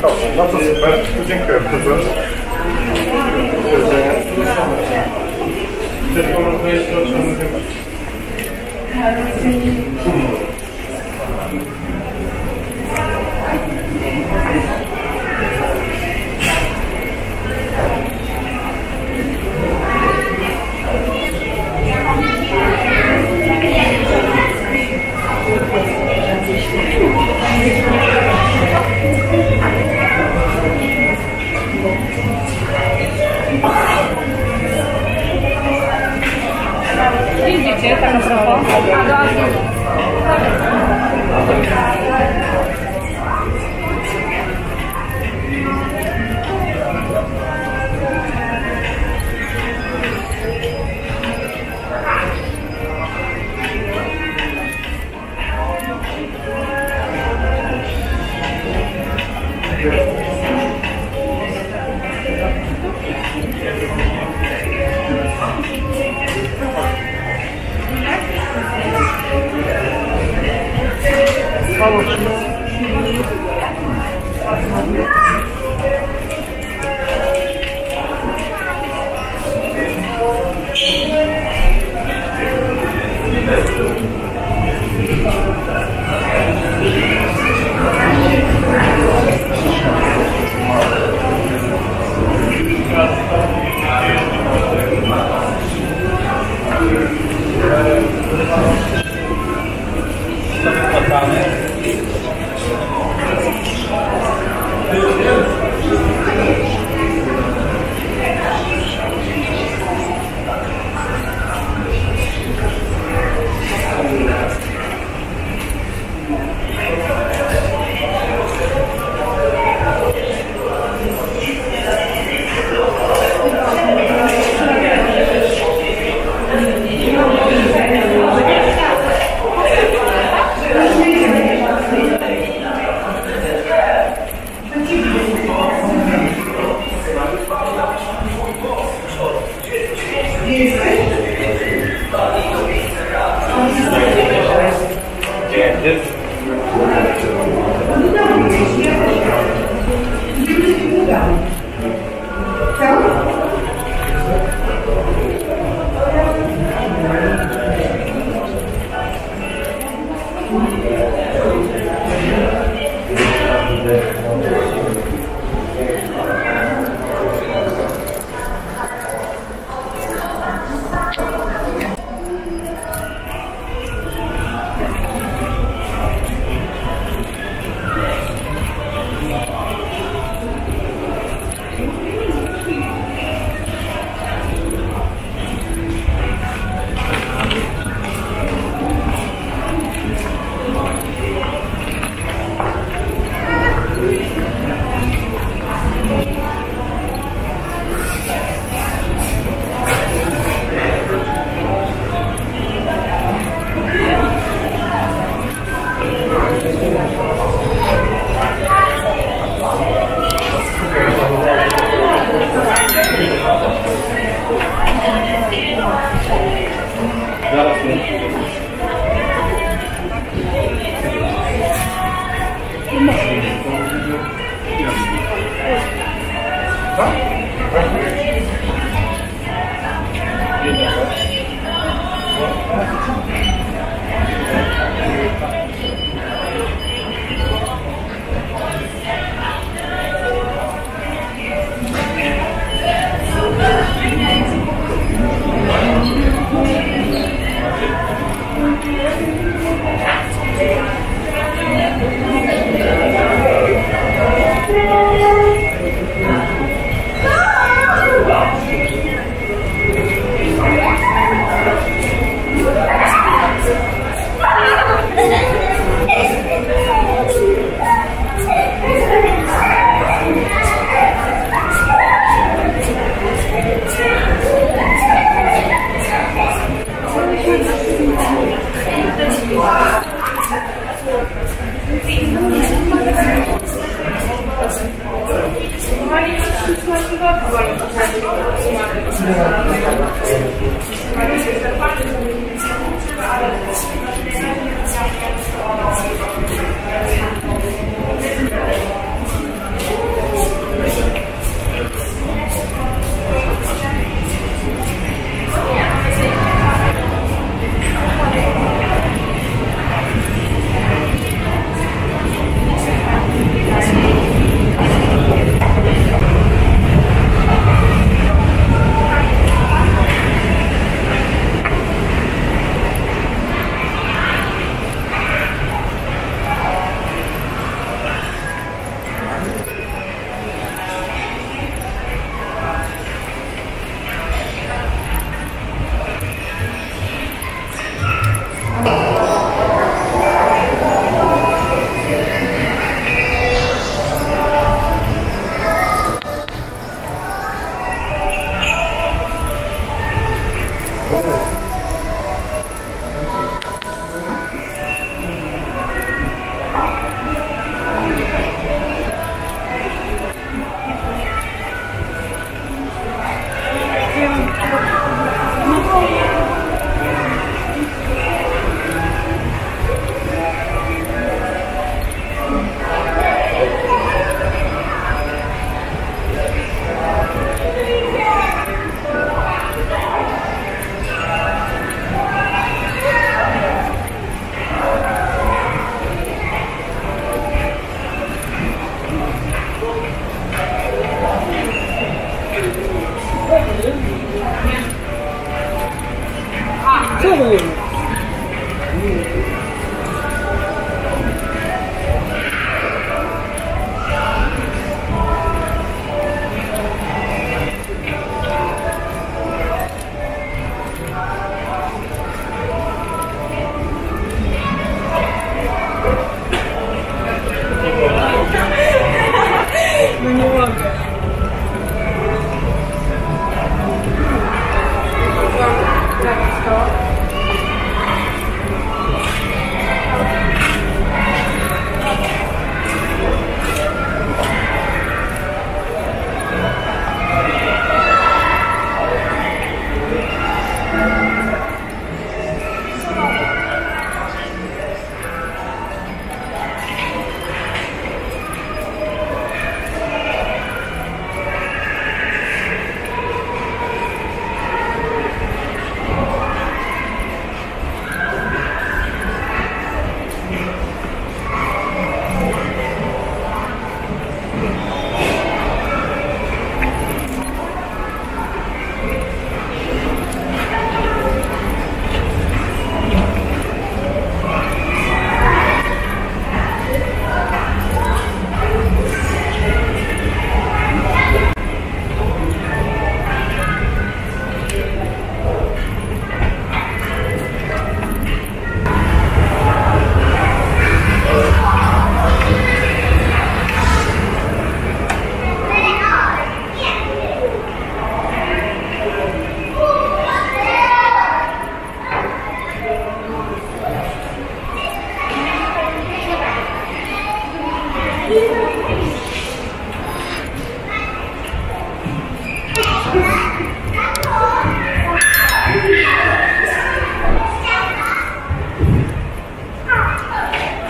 dobrze, no to super. Dziękuję bardzo. Tylko można jeszcze Eu tá com essa foto? Adoro. 真的啊？はあまり。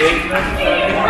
Deus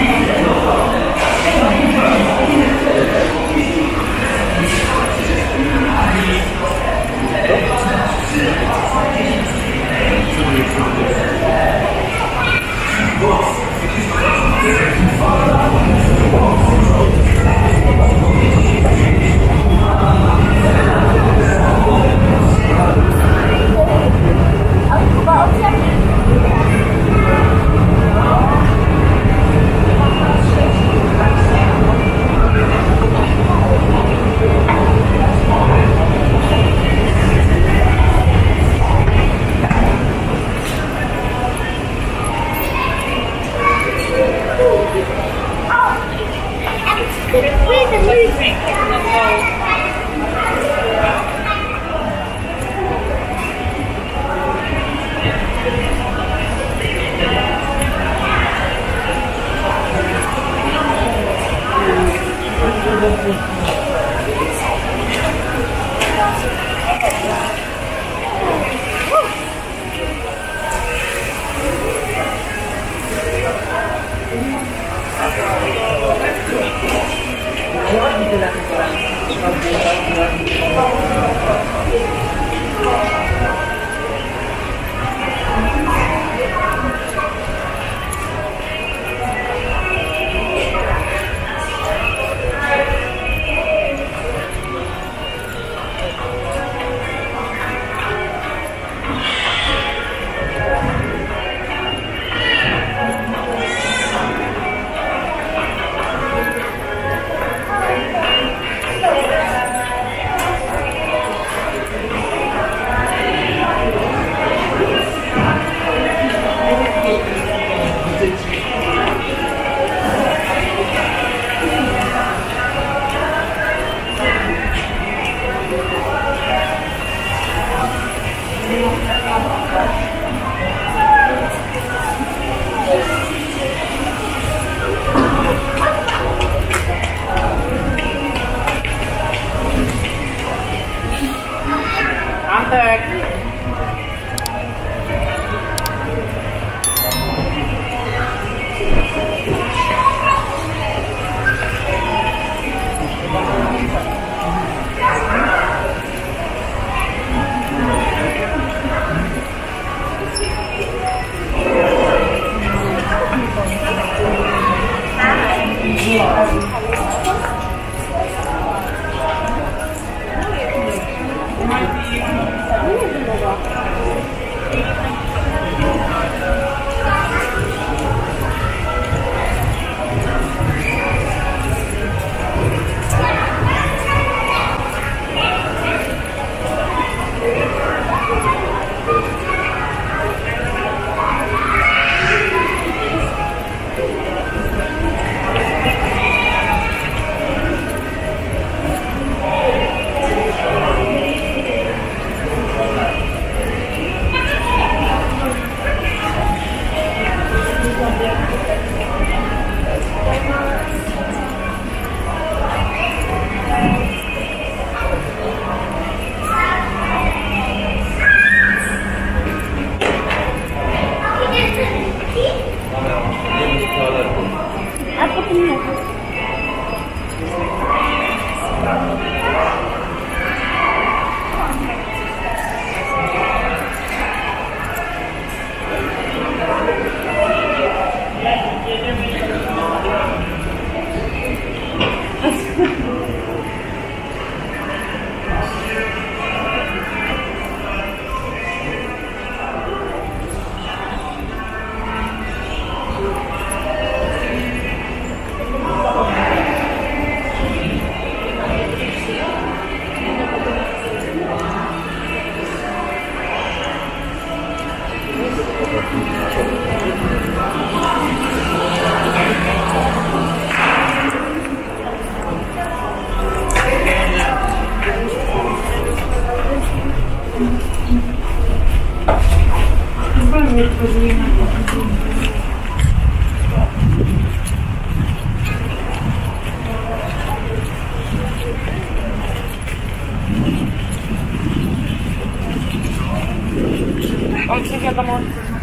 Onde você quer tomar?